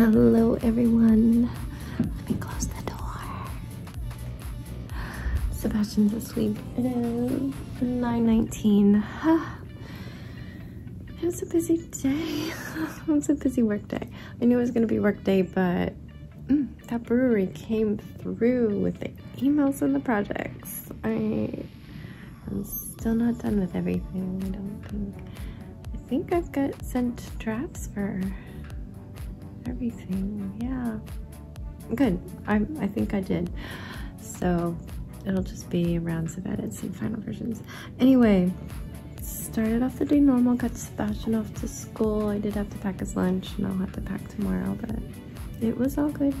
Hello, everyone. Let me close the door. Sebastian's asleep. It is 9.19. It was a busy day. it was a busy work day. I knew it was going to be work day, but mm, that brewery came through with the emails and the projects. I am still not done with everything, I don't think. I think I've got sent drafts for everything. Yeah. Good. I, I think I did. So it'll just be rounds of edits and final versions. Anyway, started off the day normal, got Sebastian off to school. I did have to pack his lunch and I'll have to pack tomorrow, but it was all good.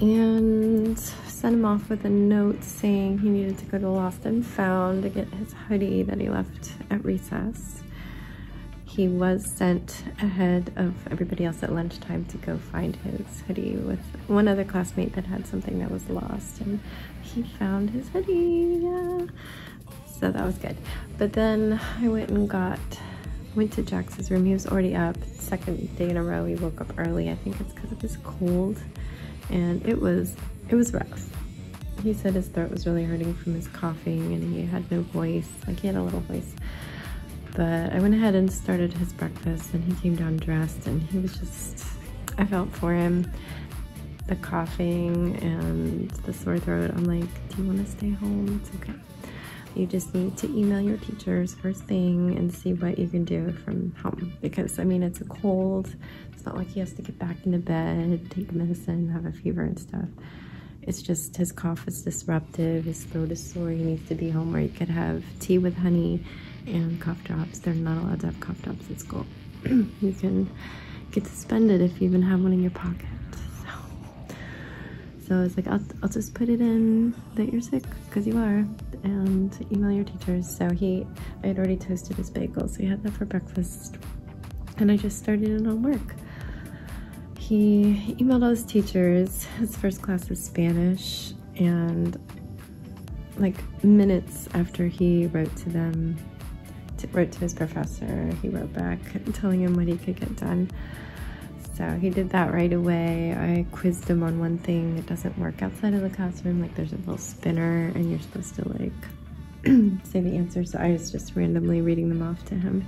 And sent him off with a note saying he needed to go to Lost and Found to get his hoodie that he left at recess he was sent ahead of everybody else at lunchtime to go find his hoodie with one other classmate that had something that was lost and he found his hoodie. Yeah. So that was good. But then i went and got went to jax's room. He was already up. Second day in a row he woke up early. I think it's because of his cold and it was it was rough. He said his throat was really hurting from his coughing and he had no voice. Like he had a little voice but I went ahead and started his breakfast and he came down dressed and he was just, I felt for him. The coughing and the sore throat, I'm like, do you want to stay home? It's okay. You just need to email your teachers first thing and see what you can do from home. Because, I mean, it's a cold. It's not like he has to get back into bed, take medicine, have a fever and stuff. It's just his cough is disruptive, his throat is sore, he needs to be home where he could have tea with honey and cough drops. They're not allowed to have cough drops at school. you can get suspended if you even have one in your pocket. So, so I was like, I'll, I'll just put it in that you're sick because you are and email your teachers. So he, I had already toasted his bagel, so he had that for breakfast. And I just started it on work. He emailed all his teachers. His first class is Spanish and like minutes after he wrote to them wrote to his professor. He wrote back telling him what he could get done. So he did that right away. I quizzed him on one thing. It doesn't work outside of the classroom. Like there's a little spinner and you're supposed to like say the answers. So I was just randomly reading them off to him.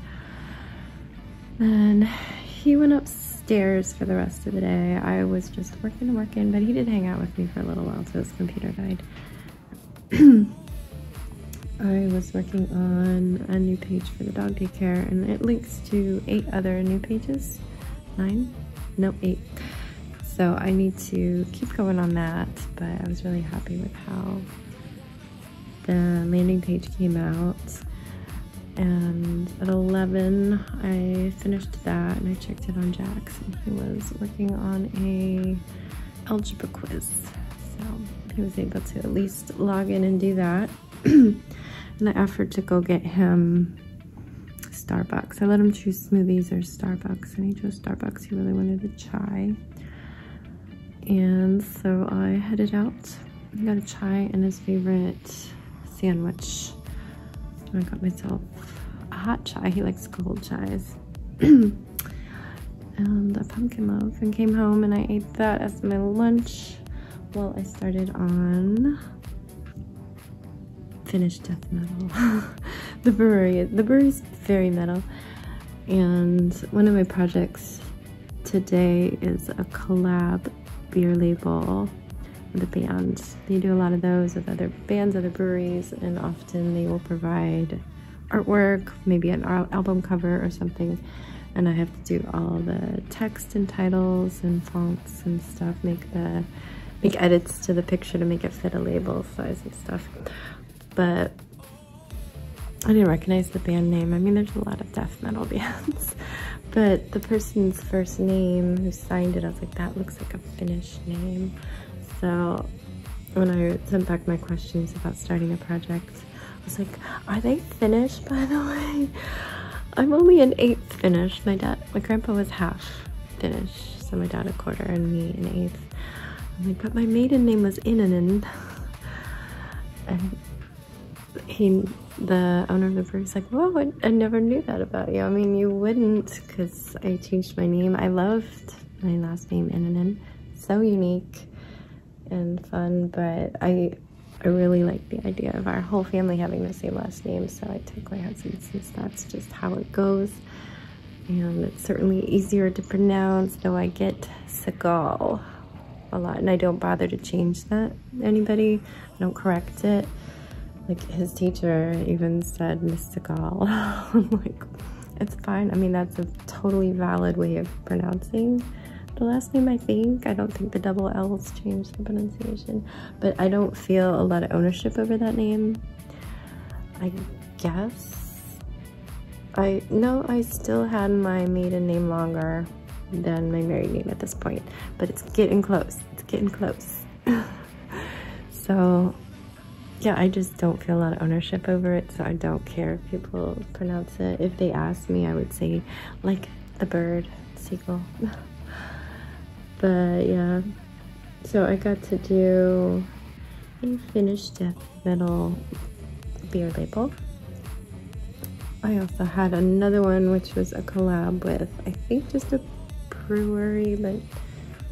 And he went upstairs for the rest of the day. I was just working and working, but he did hang out with me for a little while till his computer died. I was working on a new page for the dog daycare and it links to eight other new pages. Nine? No, eight. So I need to keep going on that, but I was really happy with how the landing page came out. And at 11, I finished that and I checked it on Jax and he was working on a algebra quiz. So he was able to at least log in and do that. And I offered to go get him Starbucks. I let him choose smoothies or Starbucks, and he chose Starbucks. He really wanted a chai. And so I headed out. I got a chai and his favorite sandwich. And I got myself a hot chai. He likes cold chais. and a pumpkin loaf and came home and I ate that as my lunch while I started on Finnish death metal. the brewery, the brewery's very metal. And one of my projects today is a collab beer label with a band. They do a lot of those with other bands, other breweries, and often they will provide artwork, maybe an album cover or something. And I have to do all the text and titles and fonts and stuff, make the make edits to the picture to make it fit a label size and stuff but I didn't recognize the band name. I mean, there's a lot of death metal bands, but the person's first name who signed it, I was like, that looks like a Finnish name. So when I sent back my questions about starting a project, I was like, are they Finnish, by the way? I'm only an eighth Finnish. My dad, my grandpa was half Finnish, so my dad a quarter and me an eighth. I'm like, but my maiden name was Innanen. And he, the owner of the brewery, is like, "Whoa, I, I never knew that about you. I mean, you wouldn't, because I changed my name. I loved my last name, Innanen. So unique and fun, but I I really like the idea of our whole family having the same last name, so I took my husband since that's just how it goes. And it's certainly easier to pronounce, though I get Segal a lot, and I don't bother to change that. Anybody, I don't correct it. Like his teacher even said mystical. I'm like, it's fine. I mean, that's a totally valid way of pronouncing the last name, I think. I don't think the double L's changed the pronunciation, but I don't feel a lot of ownership over that name. I guess. I know I still had my maiden name longer than my married name at this point, but it's getting close. It's getting close. so, yeah, I just don't feel a lot of ownership over it, so I don't care if people pronounce it. If they ask me, I would say, like the bird, seagull. but yeah so I got to do a Finnish death metal beer label I also had another one which was a collab with I think just a brewery but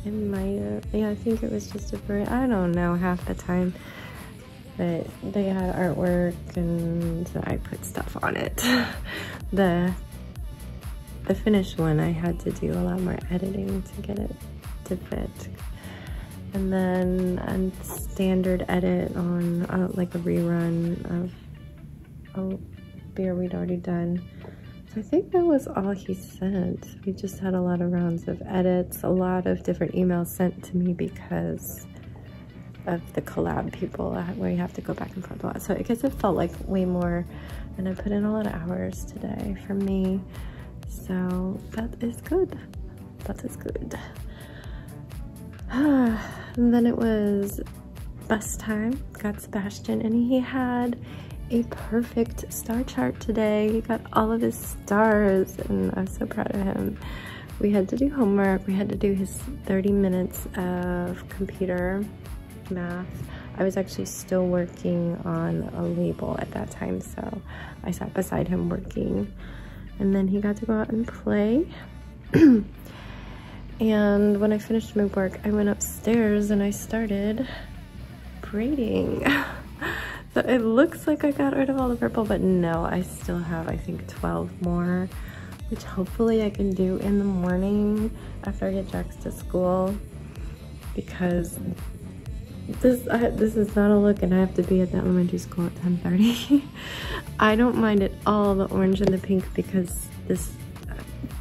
it might have yeah I think it was just a brewery I don't know half the time but they had artwork and I put stuff on it the the Finnish one I had to do a lot more editing to get it to fit. And then a standard edit on uh, like a rerun of a beer we'd already done. So I think that was all he sent. We just had a lot of rounds of edits, a lot of different emails sent to me because of the collab people where you have to go back and forth a lot. So I guess it felt like way more and I put in a lot of hours today for me. So that is good. That is good. and then it was bus time. Got Sebastian, and he had a perfect star chart today. He got all of his stars, and I'm so proud of him. We had to do homework. We had to do his 30 minutes of computer math. I was actually still working on a label at that time, so I sat beside him working. And then he got to go out and play. And when I finished my work, I went upstairs and I started braiding. so it looks like I got rid of all the purple, but no, I still have, I think, 12 more, which hopefully I can do in the morning after I get Jax to school because this I, this is not a look and I have to be at the elementary school at 10.30. I don't mind at all the orange and the pink because this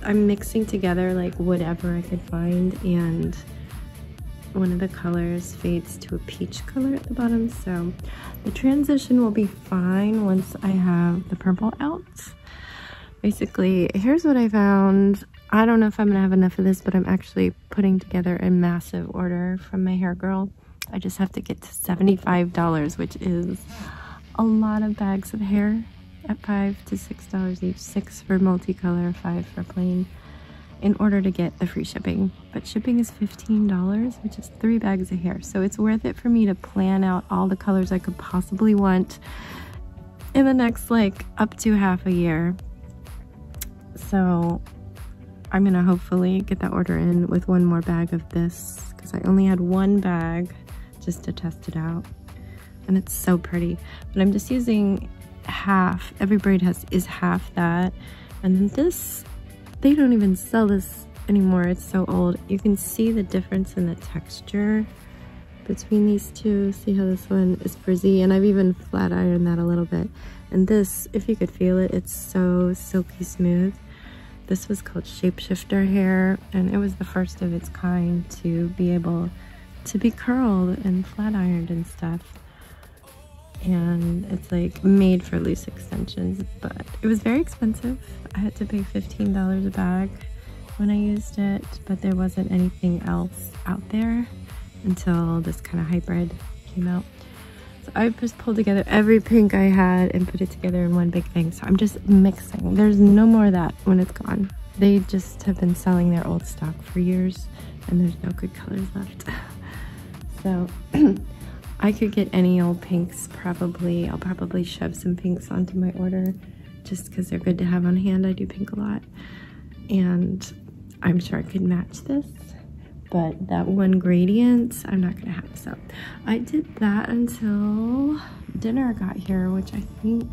I'm mixing together like whatever I could find and one of the colors fades to a peach color at the bottom so the transition will be fine once I have the purple out. Basically, here's what I found. I don't know if I'm gonna have enough of this, but I'm actually putting together a massive order from my hair girl. I just have to get to $75, which is a lot of bags of hair at five to six dollars each. Six for multicolor five for plain in order to get the free shipping. But shipping is $15 which is three bags of hair. So it's worth it for me to plan out all the colors I could possibly want in the next like up to half a year. So I'm gonna hopefully get that order in with one more bag of this because I only had one bag just to test it out. And it's so pretty. But I'm just using half. Every braid has is half that. And then this they don't even sell this anymore. It's so old. You can see the difference in the texture between these two. See how this one is frizzy? And I've even flat ironed that a little bit. And this if you could feel it it's so silky smooth. This was called shapeshifter hair and it was the first of its kind to be able to be curled and flat ironed and stuff. And it's like made for loose extensions but it was very expensive. I had to pay $15 a bag when i used it but there wasn't anything else out there until this kind of hybrid came out. So i just pulled together every pink i had and put it together in one big thing. So i'm just mixing. There's no more of that when it's gone. They just have been selling their old stock for years and there's no good colors left so I could get any old pinks probably. I'll probably shove some pinks onto my order just because they're good to have on hand. I do pink a lot. And I'm sure I could match this. But that one gradient, I'm not going to have. So I did that until dinner got here, which I think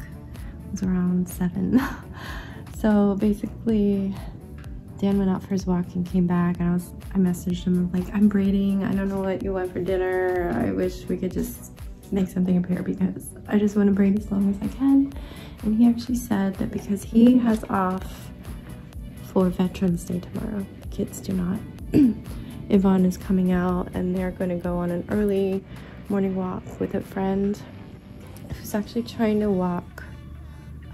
was around 7. so basically, Dan went out for his walk and came back and I was I messaged him like I'm braiding. I don't know what you want for dinner. I wish we could just make something appear because I just want to braid as long as I can. And he actually said that because he has off for Veterans Day tomorrow kids do not. Yvonne is coming out and they're going to go on an early morning walk with a friend who's actually trying to walk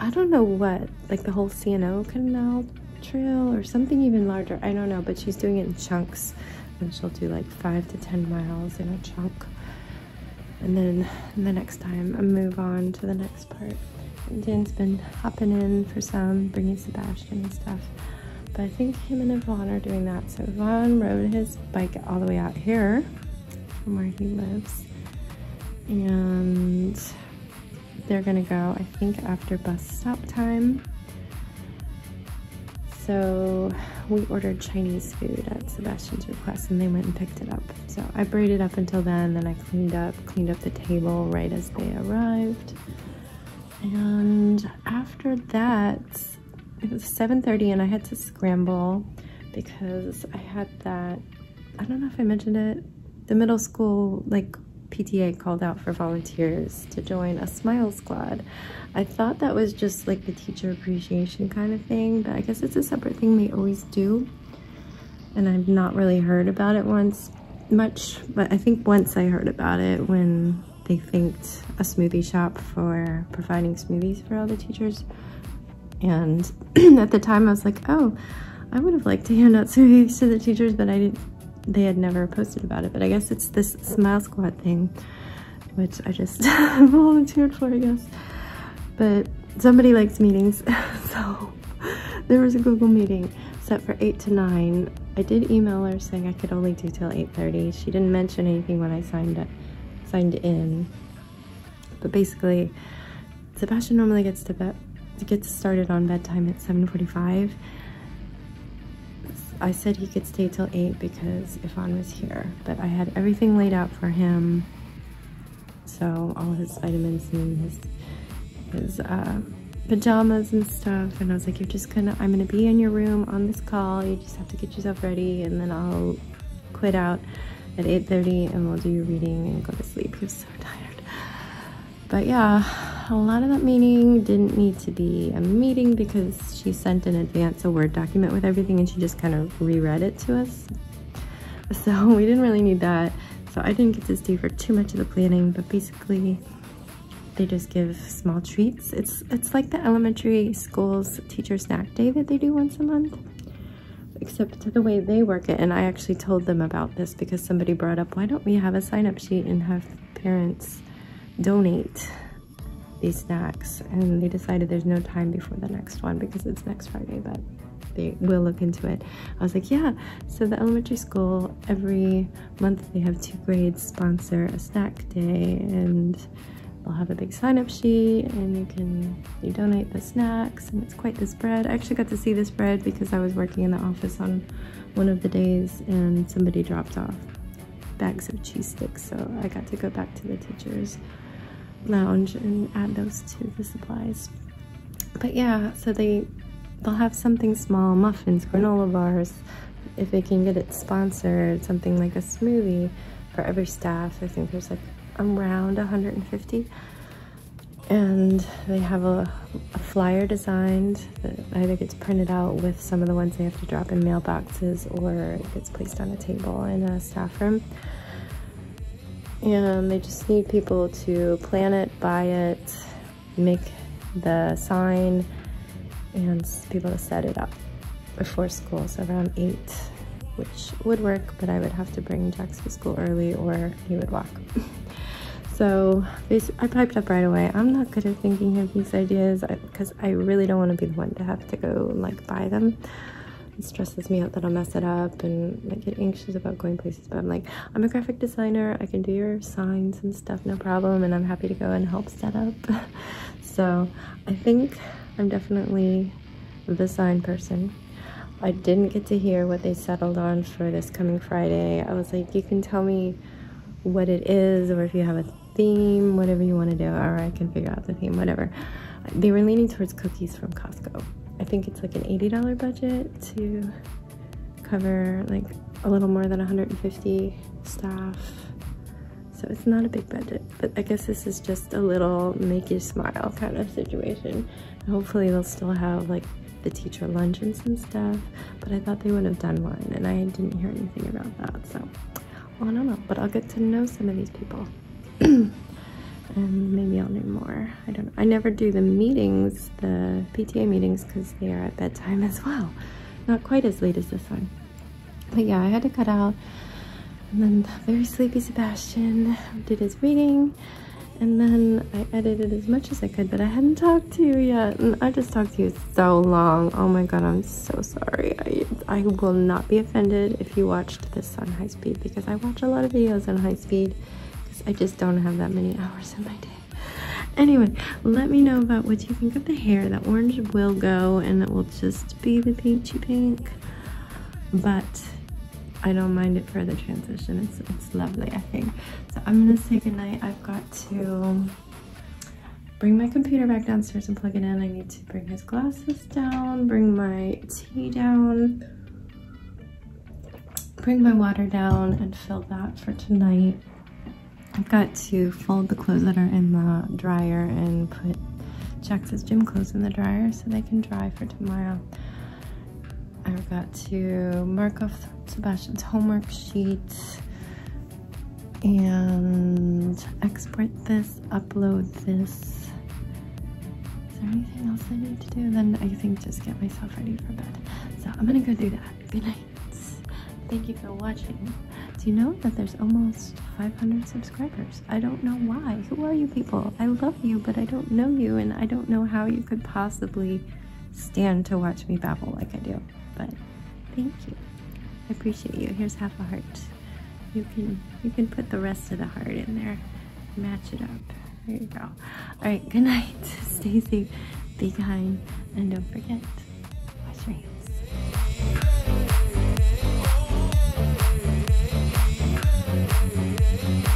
I don't know what like the whole C&O canal trail or something even larger. I don't know, but she's doing it in chunks. And she'll do like five to 10 miles in a chunk. And then the next time I move on to the next part. And Dan's been hopping in for some, bringing Sebastian and stuff. But I think him and Yvonne are doing that. So Yvonne rode his bike all the way out here from where he lives. And they're gonna go, I think, after bus stop time so we ordered Chinese food at Sebastian's request and they went and picked it up. So I braided up until then, then I cleaned up, cleaned up the table right as they arrived. And after that, it was 7.30 and I had to scramble because I had that, I don't know if I mentioned it, the middle school like PTA called out for volunteers to join a Smile Squad. I thought that was just like the teacher appreciation kind of thing, but I guess it's a separate thing they always do. And I've not really heard about it once much, but I think once I heard about it when they thanked a smoothie shop for providing smoothies for all the teachers. And at the time I was like, oh, I would have liked to hand out smoothies to the teachers, but I didn't, they had never posted about it. But I guess it's this Smile Squad thing, which I just volunteered for, I guess but somebody likes meetings so there was a google meeting set for 8 to 9 i did email her saying i could only do till 8:30. she didn't mention anything when i signed up, signed in but basically sebastian normally gets to bed gets started on bedtime at 7:45. I said he could stay till 8 because Ifan was here but i had everything laid out for him so all his vitamins and his his uh, pajamas and stuff. And I was like, you're just gonna, I'm gonna be in your room on this call. You just have to get yourself ready and then I'll quit out at 8.30 and we'll do your reading and go to sleep. He was so tired. But yeah, a lot of that meeting didn't need to be a meeting because she sent in advance a Word document with everything and she just kind of reread it to us. So we didn't really need that. So I didn't get to stay for too much of the planning, but basically they just give small treats. It's it's like the elementary school's teacher snack day that they do once a month. Except to the way they work it. And I actually told them about this because somebody brought up, why don't we have a sign-up sheet and have parents donate these snacks? And they decided there's no time before the next one because it's next Friday, but they will look into it. I was like, yeah. So the elementary school, every month they have two grades sponsor a snack day and they'll have a big sign-up sheet and you can you donate the snacks and it's quite the spread. I actually got to see the spread because I was working in the office on one of the days and somebody dropped off bags of cheese sticks so I got to go back to the teacher's lounge and add those to the supplies. But yeah, so they they'll have something small, muffins, granola bars, if they can get it sponsored, something like a smoothie for every staff. I think there's like around 150 and they have a, a, flyer designed that either gets printed out with some of the ones they have to drop in mailboxes or it gets placed on a table in a staff room and they just need people to plan it buy it make the sign and people to set it up before school so around 8 which would work but I would have to bring Jax to school early or he would walk So I piped up right away. I'm not good at thinking of these ideas because I really don't want to be the one to have to go and like buy them. It stresses me out that I'll mess it up and I get anxious about going places. But I'm like, I'm a graphic designer. I can do your signs and stuff, no problem. And I'm happy to go and help set up. so I think I'm definitely the sign person. I didn't get to hear what they settled on for this coming Friday. I was like, you can tell me what it is or if you have a theme, whatever you want to do, or I can figure out the theme, whatever. They were leaning towards cookies from Costco. I think it's like an $80 budget to cover like a little more than 150 staff. So it's not a big budget, but I guess this is just a little make you smile kind of situation. hopefully they'll still have like the teacher luncheons and stuff, but I thought they would have done one and I didn't hear anything about that. So I don't know, but I'll get to know some of these people. and maybe I'll do more. I don't know. I never do the meetings, the PTA meetings, because they are at bedtime as well. Not quite as late as this one. But yeah, I had to cut out. And then very sleepy Sebastian did his reading. And then I edited as much as I could, but I hadn't talked to you yet. And I just talked to you so long. Oh my god, I'm so sorry. I, I will not be offended if you watched this on high speed because I watch a lot of videos on high speed I just don't have that many hours in my day. Anyway, let me know about what you think of the hair. The orange will go and it will just be the peachy pink. But I don't mind it for the transition. It's, it's lovely, I think. So I'm gonna say goodnight. I've got to bring my computer back downstairs and plug it in. I need to bring his glasses down, bring my tea down, bring my water down and fill that for tonight. I've got to fold the clothes that are in the dryer and put Jax's gym clothes in the dryer so they can dry for tomorrow. I've got to mark off Sebastian's homework sheet and export this, upload this. Is there anything else I need to do? Then I think just get myself ready for bed. So I'm gonna go do that. Good night. Thank you for watching. Do you know that there's almost 500 subscribers? I don't know why. Who are you people? I love you, but I don't know you, and I don't know how you could possibly stand to watch me babble like I do. But thank you. I appreciate you. Here's half a heart. You can you can put the rest of the heart in there. Match it up. There you go. All right, good night. Stay safe, be kind, and don't forget Yeah. hey.